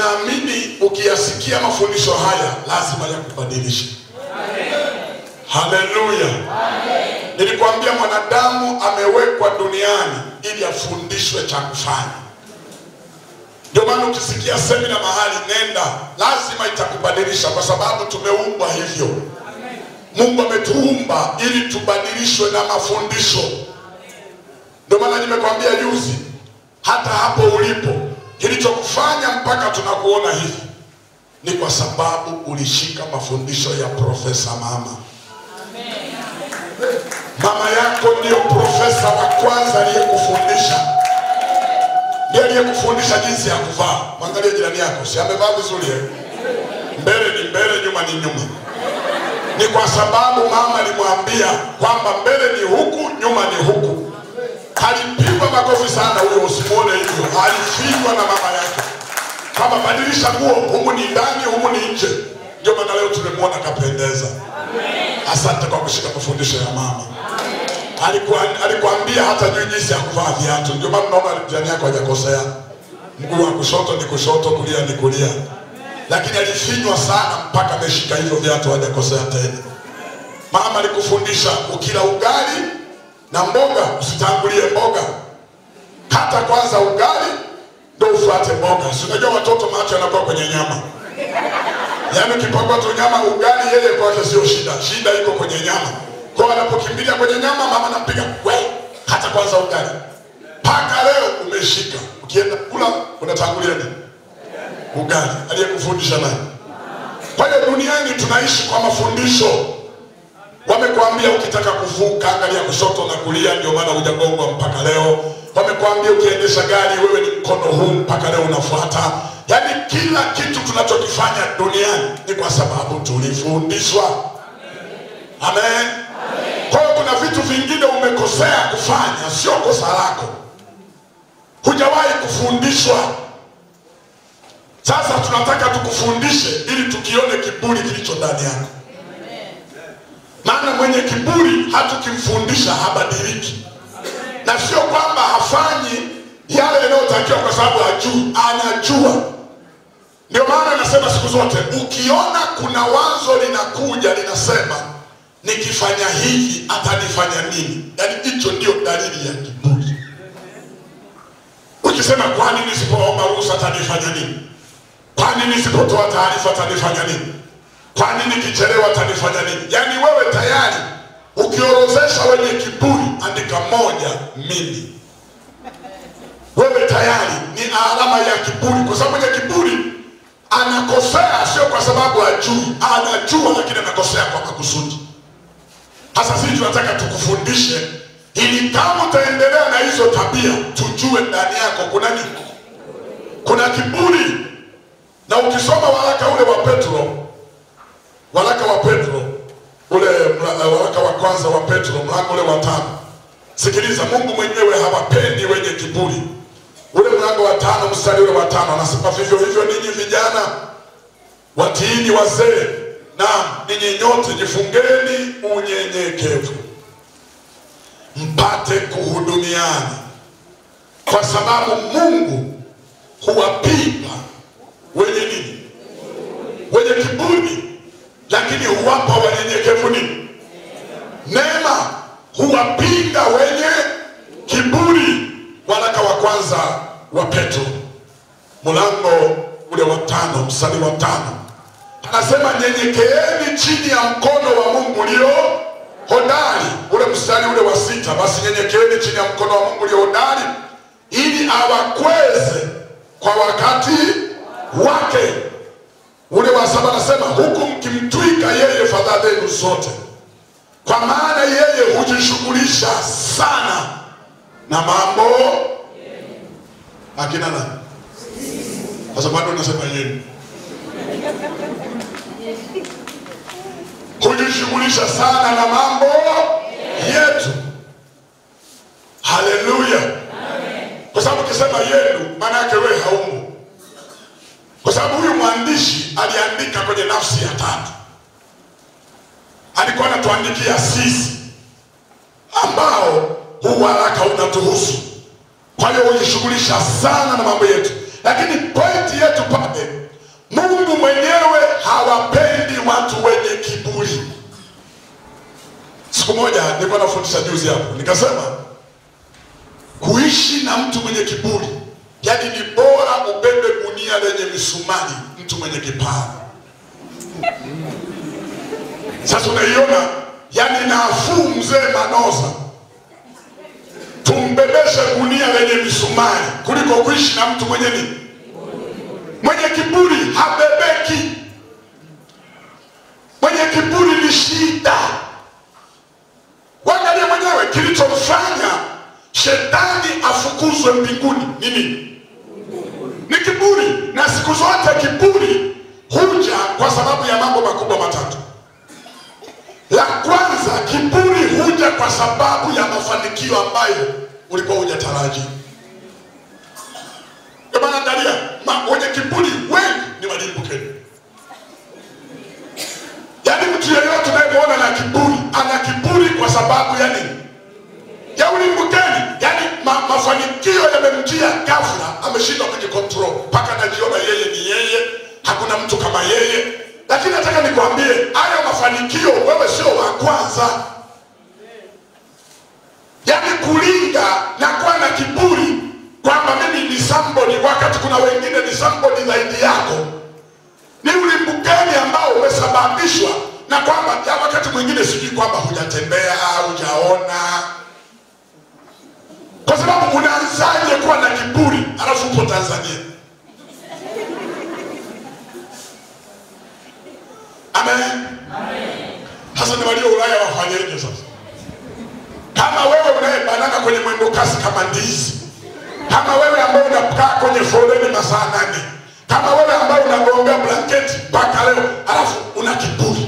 ninaamini ukiyasikia mafundisho haya lazima yakubadilishe. Haleluya! Nilikwambia mwanadamu amewekwa duniani ili afundishwe cha kufanya. Ndio maana ukisikia semina mahali, nenda, lazima itakubadilisha, kwa sababu tumeumbwa hivyo. Mungu ametuumba ili tubadilishwe na mafundisho. Ndio maana nimekwambia juzi, hata hapo ulipo, kilichokufanya mpaka tunakuona hivi ni kwa sababu ulishika mafundisho ya Profesa Mama. Mama yako ndiyo profesa wa kwanza aliyekufundisha, ndiye aliyekufundisha jinsi ya kuvaa. Mwangalie jirani yako, si amevaa vizuri eh? Mbele ni mbele, nyuma ni nyuma. Ni kwa sababu mama alimwambia kwamba mbele ni huku, nyuma ni huku. Alipigwa makofi sana huyo, usimuone hivyo, alipigwa na mama yake kama badilisha nguo, humu ni ndani, humu ni nje. Ndio maana leo tumemwona kapendeza. Asante kwa kushika mafundisho ya mama. Alikuwa alikuambia hata juu jinsi ya kuvaa viatu. Ndio maana naona jirani yako hajakosea. Mguu wa kushoto ni kushoto, kulia ni kulia, lakini alifinywa sana mpaka ameshika hivyo viatu, hajakosea tena. Mama alikufundisha ukila ugali na mboga usitangulie mboga, hata kwanza ugali ndo ufuate mboga. Si unajua watoto macho yanakuwa kwenye nyama Yaani ukipakwa tu nyama ugali, yeye kwake sio shida, shida iko kwenye nyama. Kwa anapokimbilia kwenye nyama, mama anampiga we, hata kwanza ugali. Mpaka leo umeshika, ukienda kula unatangulia nini? Ugali. Aliyekufundisha nani? Kwa hiyo duniani tunaishi kwa mafundisho. Wamekwambia ukitaka kuvuka, angalia kushoto na kulia, ndio maana hujagongwa mpaka leo. Wamekwambia ukiendesha gari, wewe ni mkono huu, mpaka leo unafuata. Yaani kila kitu tunachokifanya duniani ni kwa sababu tulifundishwa. Amen. Kwa hiyo kuna vitu vingine umekosea kufanya, sio kosa lako, hujawahi kufundishwa. Sasa tunataka tukufundishe ili tukione kiburi kilicho ndani yako, maana mwenye kiburi hatukimfundisha habadiliki, na sio kwamba hafanyi yale yanayotakiwa kwa sababu hajui, anajua. Ndio maana nasema siku zote, ukiona kuna wazo linakuja linasema nikifanya hivi atanifanya nini, yaani hicho ndio dalili ya kiburi. Ukisema kwani nisipoomba ruhusa atanifanya nini? Kwani nisipotoa taarifa atanifanya nini? Kwani nikichelewa tanifanya nini? Yaani wewe tayari ukiorozesha wenye kiburi, andika moja, mimi wewe tayari ni alama ya kiburi, kwa sababu mwenye kiburi anakosea sio kwa sababu ajui, anajua, lakini anakosea kwa makusudi. Sasa sisi tunataka tukufundishe ili kama utaendelea na hizo tabia, tujue ndani yako kuna nini, kuna kiburi. Na ukisoma waraka ule wa Petro, waraka wa Petro ule mla- waraka wa kwanza wa Petro mlango ule wa tano, sikiliza, Mungu mwenyewe hawapendi wenye kiburi. Ule mlango wa tano mstari ule wa tano anasema vivyo hivyo ninyi vijana watiini wazee, na ninyi nyote jifungeni unyenyekevu, mpate kuhudumiana, kwa sababu Mungu huwapiga wenye nini, wenye kiburi, lakini huwapa wanyenyekevu nini, neema. Huwapinga wenye kiburi. Waraka wa kwanza wa Petro mlango ule wa tano mstari wa tano anasema nyenyekeeni chini ya mkono wa Mungu ulio hodari. Ule mstari ule wa sita basi nyenyekeeni chini ya mkono wa Mungu ulio hodari, ili awakweze kwa wakati wake. Ule wa saba anasema huku mkimtwika yeye fadhaa zenu zote, kwa maana yeye hujishughulisha sana na mambo akina nani? Bado nasema yenu hujishughulisha sana na mambo yetu. Haleluya! Kwa sababu ukisema yenu, maana yake wewe haumo, kwa sababu huyu mwandishi aliandika kwenye nafsi ya tatu, alikuwa anatuandikia sisi ambao huu waraka unatuhusu. Kwa hiyo hujishughulisha sana na mambo yetu, lakini pointi yetu pale mwenyewe hawapendi watu wenye kiburi. Siku moja nilikuwa nafundisha juzi hapo, nikasema kuishi na mtu mwenye kiburi, yaani ni bora ubebe gunia lenye misumari mtu mwenye kipawa. Sasa unaiona, yaani nafuu mzee Manoza tumbebeshe gunia lenye misumari kuliko kuishi na mtu mwenye nini, mwenye kiburi. Habebeki. Mwenye kiburi ni shida. Wangalia mwenyewe kilichomfanya shetani afukuzwe mbinguni nini? Ni kiburi, na siku zote kiburi huja kwa sababu ya mambo makubwa matatu. La kwanza, kiburi huja kwa sababu ya mafanikio ambayo ulikuwa hujataraji. Maana angalia, wenye kiburi wengi ni walimbukeni. Yaani mtu yeyote unayemwona na kiburi, ana kiburi kwa sababu ya nini? Ya ulimbukeni. Yaani ma, mafanikio yamemjia ghafla, ameshindwa kujikontrol mpaka anajiona yeye ni yeye, hakuna mtu kama yeye. Lakini nataka nikwambie, hayo mafanikio wewe sio wa kwanza. Yaani kulinga na kuwa na kiburi kwamba somebody wakati kuna wengine ni somebody zaidi yako, ni ulimbukeni ambao umesababishwa na kwamba ya wakati mwingine sijui kwamba hujatembea, hujaona, kwa sababu unaanzaje kuwa na kiburi alafu uko Tanzania? Amen. Sasa ni walio Ulaya wafanyeje sasa? Kama wewe unayebanana kwenye mwendo kasi kama ndizi, kama wewe ambaye unakaa kwenye masaa nane, kama wewe ambaye unagombea blanketi mpaka leo, alafu una kiburi.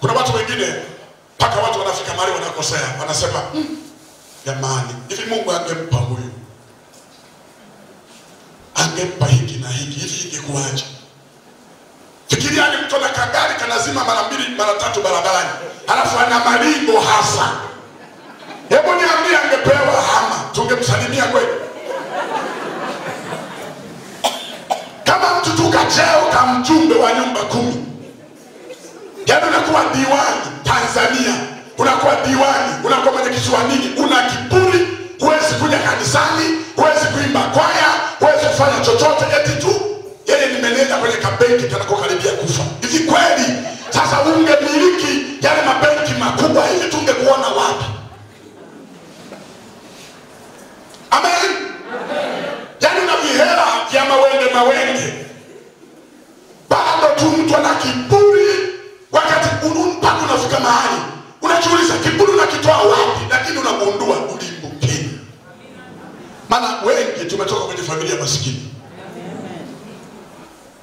Kuna watu wengine mpaka watu wanafika mahali wanakosea, wanasema jamani, mm, hivi Mungu angempa huyu, angempa hiki na hiki, hivi ingekuwaje? Fikiriani mtu ana kagari kanazima mara mbili mara tatu barabarani, alafu ana malingo hasa. Hebu niambie, angepewa hama, tungemsalimia kweli? Kama mtu tu kacheo ka mjumbe wa nyumba kumi, yaani unakuwa diwani Tanzania, unakuwa diwani, unakuwa mwenyekiti wa nini, una kiburi, huwezi kuja kanisani, huwezi kuimba kwaya, huwezi kufanya chochote, eti tu yeye ni meneja kwenye kabenki kanakokaribia kufa. Hivi kweli sasa ungemiliki yale mabenki makubwa hivi, tungekuona wapi? Amen. Yaani na vihela vya mawenge mawenge, bado tu mtu ana kiburi, wakati mpaka unafika mahali unajiuliza kiburi unakitoa wapi, lakini unagundua ulimbukeni. Maana wengi tumetoka kwenye familia masikini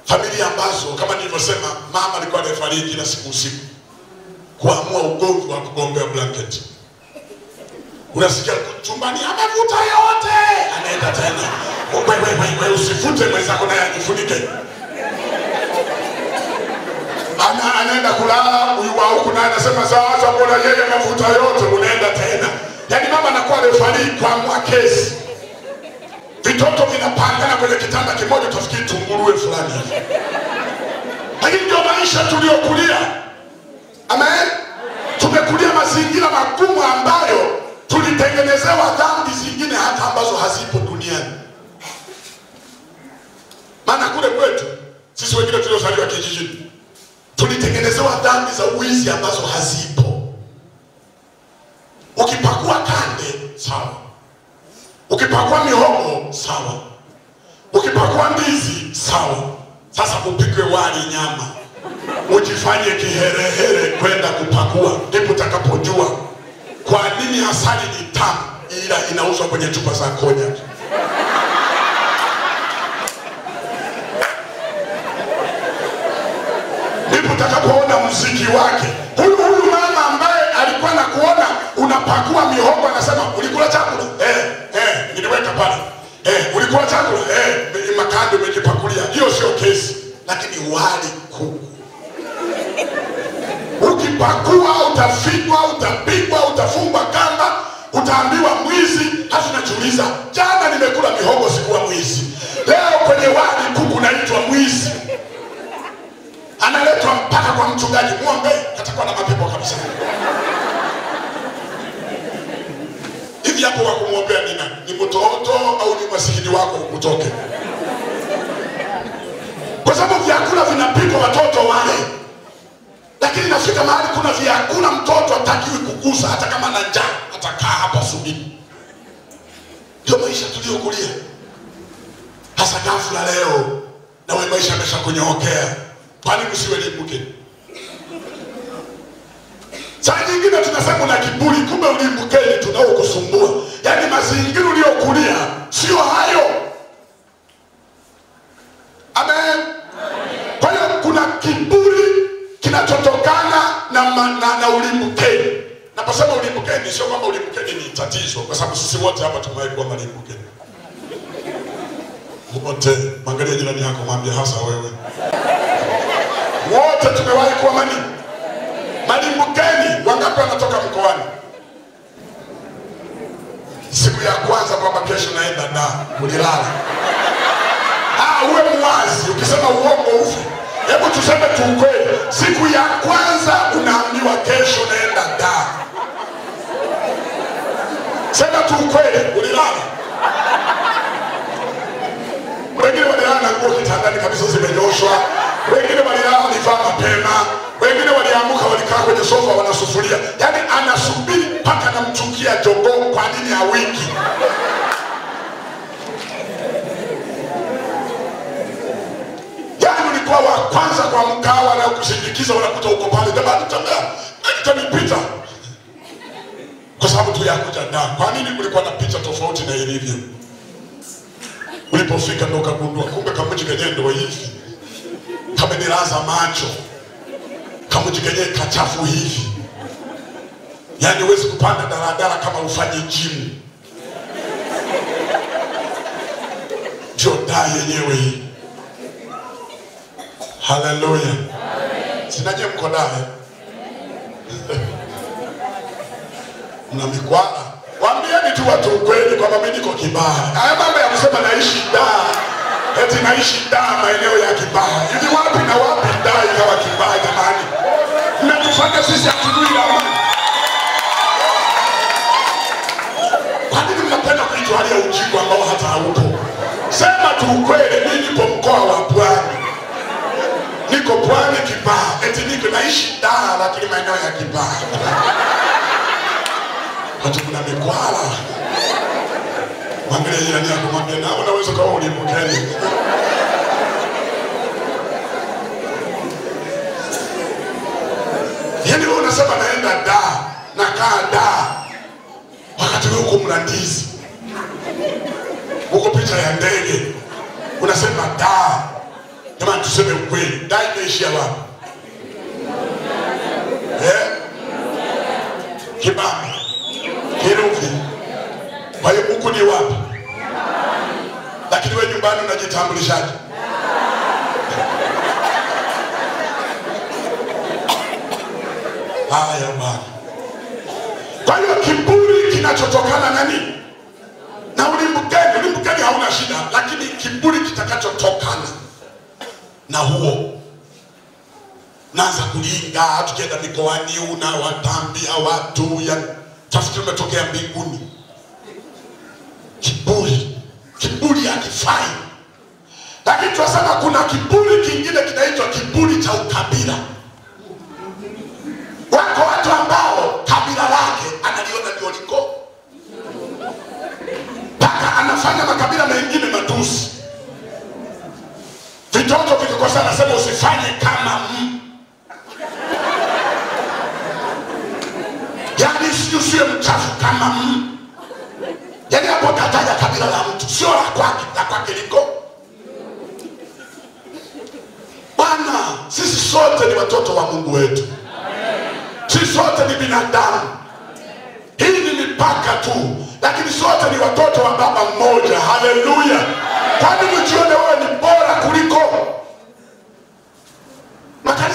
familia ambazo kama nilivyosema, mama alikuwa anafariki na siku usiku kuamua ugomvi wa kugombea blanketi. Unasikia chumbani, amevuta yote, anaenda tena, wewe wewe usifute mwenzako naye ajifunike. Ana, anaenda kulala, huyu wa huku naye anasema sasa, mbona yeye amevuta yote, unaenda tena. Yaani mama anakuwa refari kuamua kesi vitoto vinapangana kwenye kitanda kimoja, tafikiri tunguruwe fulani hivi. Lakini ndio maisha tuliyokulia. Amen. Tumekulia mazingira magumu ambayo tulitengenezewa dhambi zingine hata ambazo hazipo duniani. Maana kule kwetu sisi wengine tuliozaliwa kijijini tulitengenezewa dhambi za uwizi ambazo hazipo. Ukipakua kande sawa, ukipakua mihogo sawa, ukipakua ndizi sawa. Sasa upikwe wali nyama, ujifanye kiherehere kwenda kupakua, ndipo utakapojua kwa nini asali ni tamu, ila inauzwa kwenye chupa za konya? ndipo utakapoona mziki wake. Huyu huyu mama ambaye alikuwa na kuona unapakua mihogo, anasema ulikula chakula eh, eh, niliweka pale eh, ulikula chakula eh, makande umejipakulia. Hiyo sio kesi, lakini wali kuku ukipakua utafikwa utapikwa utaambiwa mwizi. Hasa unajiuliza, jana nimekula mihogo, sikuwa mwizi. Leo kwenye wali kuku naitwa mwizi. Analetwa mpaka kwa mchungaji muombe atakuwa na mapepo kabisa. Hivi hapo wa kumwombea ni ni mtoto au ni masikini wako ukutoke kwa sababu vyakula vinapikwa watoto wale. Lakini nafika mahali kuna vyakula mtoto hatakiwi kugusa hata kama na njaa atakaa hapa subiri ndio maisha tuliyokulia hasa ghafla leo nawe maisha amesha kunyookea kwani msiwe limbuke saa nyingine tunasema una kiburi kumbe ulimbukeni tunaokusumbua. Yaani mazingira uliyokulia sio hayo. Amen. Kwa hiyo kuna kiburi kinachotokana na, na, na ulimbukeni naposema ulimbukeni sio kwamba ulimbukeni ni tatizo kwa sababu sisi wote hapa tumewahi kuwa malimbukeni wote mwangalia jirani yako mwambie hasa wewe. Wote tumewahi kuwa mani malimbukeni wangapi wanatoka mkoani? Siku ya kwanza kwamba kesho naenda na ulilala ah, uwe mwazi ukisema uongo ufe hebu tuseme tu siku ya kwanza unaambiwa kesho naenda da sema tuukweli, ulilala wengine walilala na nguo kitandani kabisa zimenyoshwa. Wengine walilala walivaa mapema. Wengine waliamuka walikaa kwenye sofa wanasufuria. Yaani anasubiri mpaka namchukia jogoo kwa nini ya wiki yaani ulikuwa wa kwanza kwa mkawa na kusindikiza unakuta uko pale jamani tembea nitanipita kwa sababu tu ya kuja kwa nini kulikuwa na picha tofauti na ilivyo? Ulipofika ndo kagundua kumbe kamuji kenyewe ndo hivi. Kamenilaza macho. Kamuji kenyewe kachafu hivi. Yaani huwezi kupanda daladala kama ufanye jimu ndio daa yenyewe hii haleluya sinaje mko naye? mna mikwala Waambieni tu watu ukweli kwamba mimi niko Kibaha. Haya mambo ya kusema naishi Dar, eti naishi Dar maeneo ya Kibaha. Hivi wapi na wapi Dar ikawa Kibaha jamani? Mnatufanya sisi hatujui ramani. Kwa nini mnapenda kuitwalia ujiko ambao hata haupo? Sema tu ukweli, mimi nipo mkoa wa Pwani. Niko Pwani Kibaha. Eti niko naishi Dar lakini maeneo ya Kibaha watu kuna mikwala. Mwangalia jirani yako mwambie na unaweza kawa ulimbukeni yani wewe unasema naenda da nakaa da wakati wewe uko mlandizi uko picha ya ndege. Unasema da jamani tuseme ukweli dai imeishia wapi eh? Kiruvi. Kwa hiyo huku ni wapi? Lakini wewe nyumbani unajitambulishaje? Haya bwana. Kwa hiyo kiburi kinachotokana na nini? Na ulimbukeni. Ulimbukeni hauna shida, lakini kiburi kitakachotokana na huo naanza kulinga, tukienda mikoani una watambia watu ya tafikiri umetokea mbinguni. Kiburi, kiburi hakifai, lakini tunasema kuna kiburi kingine kinaitwa kiburi cha ukabila. Wako watu ambao kabila lake analiona ndio liko mpaka anafanya makabila mengine. Vitoto vikikosa nasema usifanye kama yaani si usiwe mchafu kama m. Yani hapo kataja kabila la mtu sio la kwake la kwake liko. Bwana sisi sote ni watoto wa mungu wetu. Sisi sote ni binadamu. Hii ni mipaka tu lakini sote ni watoto wa baba mmoja. Haleluya. Kwani mjione wewe ni bora kuliko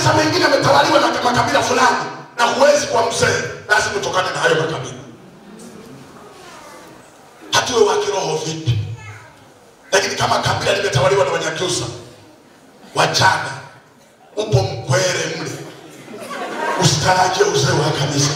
makanisa mengine ametawaliwa na makabila fulani na huwezi kwa mzee lazima utokane na hayo makabila hatuwe wa kiroho vipi? Lakini kama kabila limetawaliwa na Wanyakyusa, wachana, upo Mkwere mle, usitarajie uzee wa kanisa.